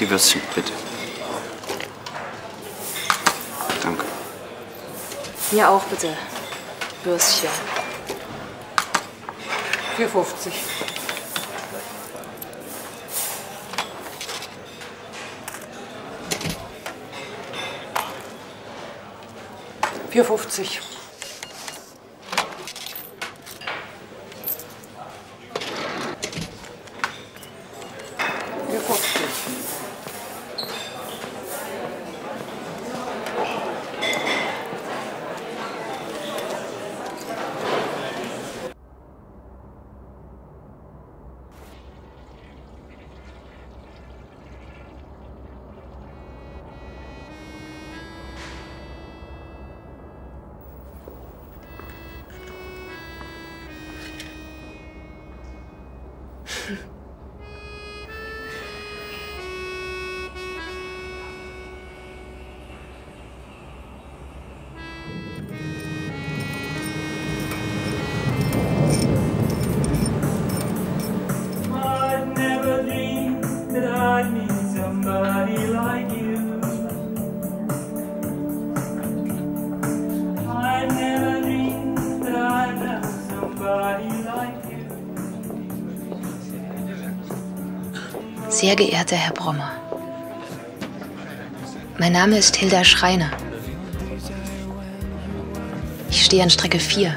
Die Würstchen, bitte. Danke. Mir auch bitte. Würstchen. 4,50. Vier fünfzig. Sehr geehrter Herr Brommer. Mein Name ist Hilda Schreiner. Ich stehe an Strecke 4.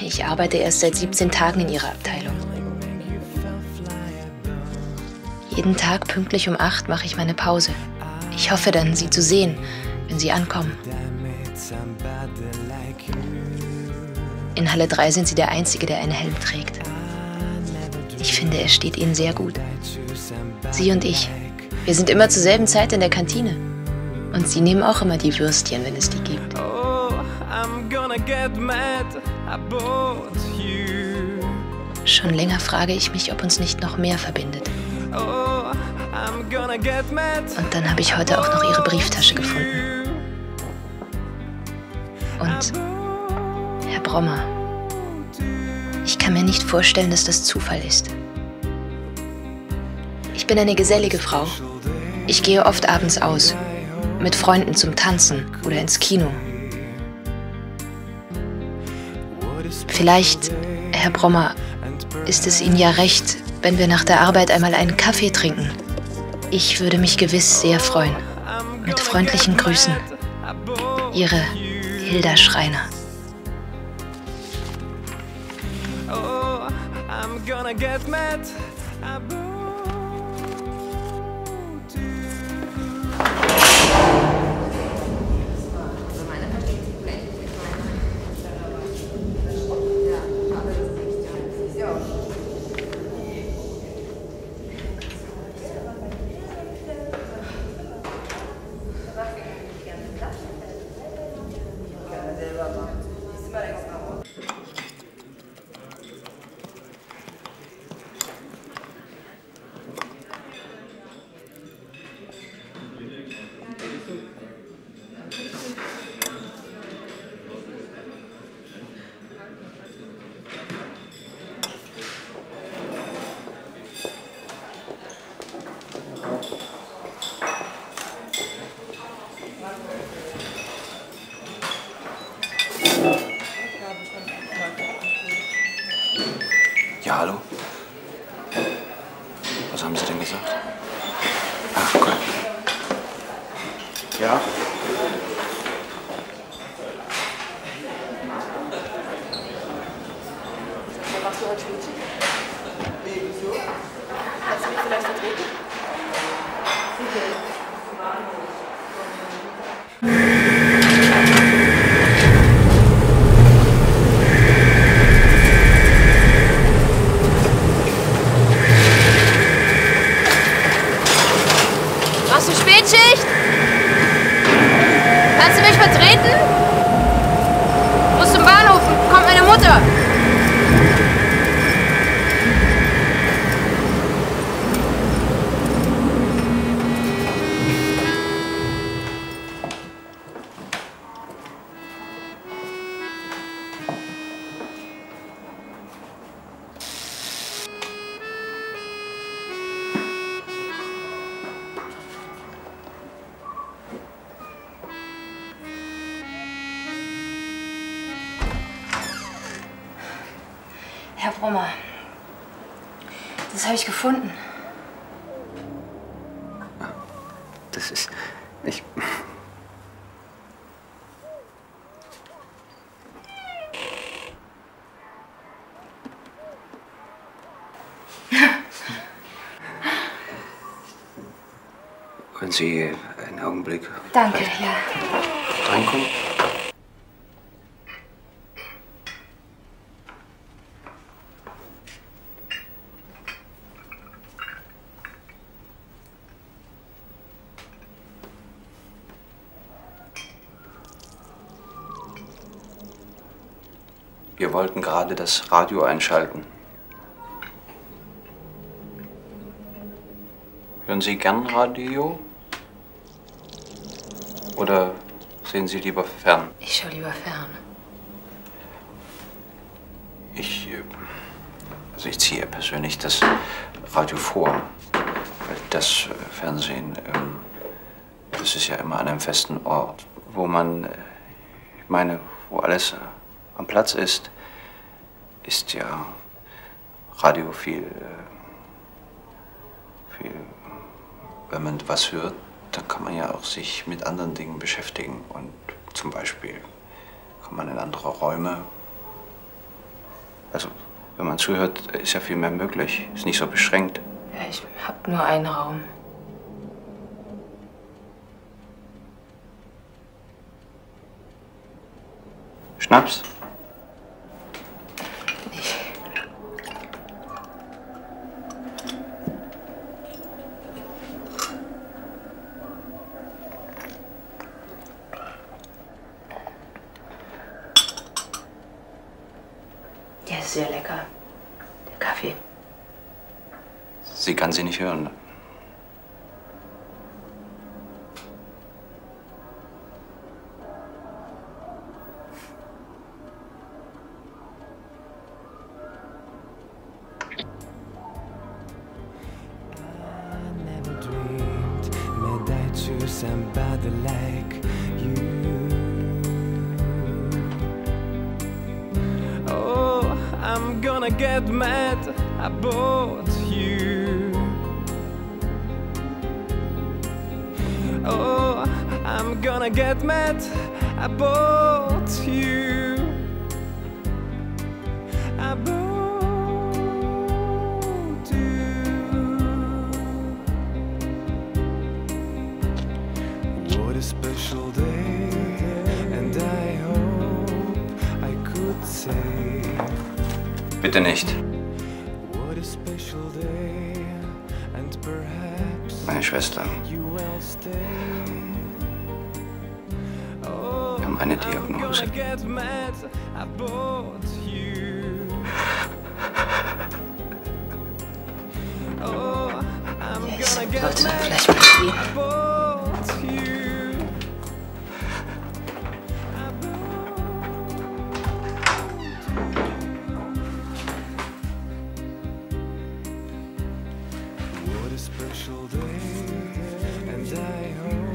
Ich arbeite erst seit 17 Tagen in Ihrer Abteilung. Jeden Tag pünktlich um 8 mache ich meine Pause. Ich hoffe dann, Sie zu sehen, wenn Sie ankommen. In Halle 3 sind Sie der Einzige, der einen Helm trägt. Ich finde, er steht Ihnen sehr gut. Sie und ich, wir sind immer zur selben Zeit in der Kantine. Und Sie nehmen auch immer die Würstchen, wenn es die gibt. Oh, I'm gonna get mad about you. Schon länger frage ich mich, ob uns nicht noch mehr verbindet. Oh, I'm gonna get mad. Und dann habe ich heute auch noch Ihre Brieftasche gefunden. Und, Herr Brommer, kann mir nicht vorstellen, dass das Zufall ist. Ich bin eine gesellige Frau. Ich gehe oft abends aus, mit Freunden zum Tanzen oder ins Kino. Vielleicht, Herr Brommer, ist es Ihnen ja recht, wenn wir nach der Arbeit einmal einen Kaffee trinken. Ich würde mich gewiss sehr freuen. Mit freundlichen Grüßen. Ihre Hilda Schreiner. Gonna get mad Ja, ちゃん Herr Brummer, das habe ich gefunden. Das ist. Ich. Können Sie einen Augenblick Danke, ja. reinkommen? Wir wollten gerade das Radio einschalten. Hören Sie gern Radio? Oder sehen Sie lieber fern? Ich schaue lieber fern. Ich, äh, also ich ziehe persönlich das Radio vor. Weil das äh, Fernsehen, ähm, das ist ja immer an einem festen Ort, wo man, äh, ich meine, wo alles am Platz ist, ist ja Radio viel, äh, viel, wenn man was hört, dann kann man ja auch sich mit anderen Dingen beschäftigen und zum Beispiel kann man in andere Räume also, wenn man zuhört, ist ja viel mehr möglich. Ist nicht so beschränkt. Ja, ich habe nur einen Raum. Schnaps? Sehr lecker. Der Kaffee. Sie kann sie nicht hören. never dreamed May I choose somebody like I'm gonna get mad about you. Oh, I'm gonna get mad about you Bitte nicht. What a special day, and perhaps Meine Schwester. you will stay. Oh, Wir haben eine I'm Diagnose. gonna get mad about you. Oh, I'm Ja, ich gonna get sollte vielleicht mal gehen. Special day, and I hope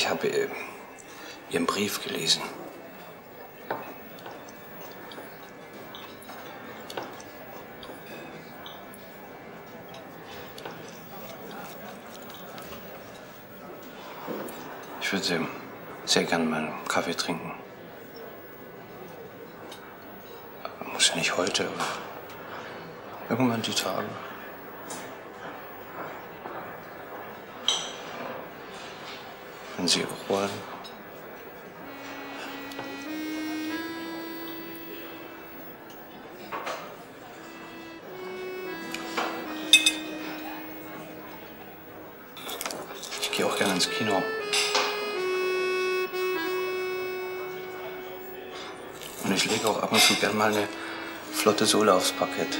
Ich habe äh, Ihren Brief gelesen. Ich würde sehr gern mal einen Kaffee trinken. Muss ja nicht heute, aber irgendwann die Tage. Wenn Sie wollen. Ich gehe auch gerne ins Kino. Und ich lege auch ab und zu gern mal eine flotte Sohle aufs Parkett.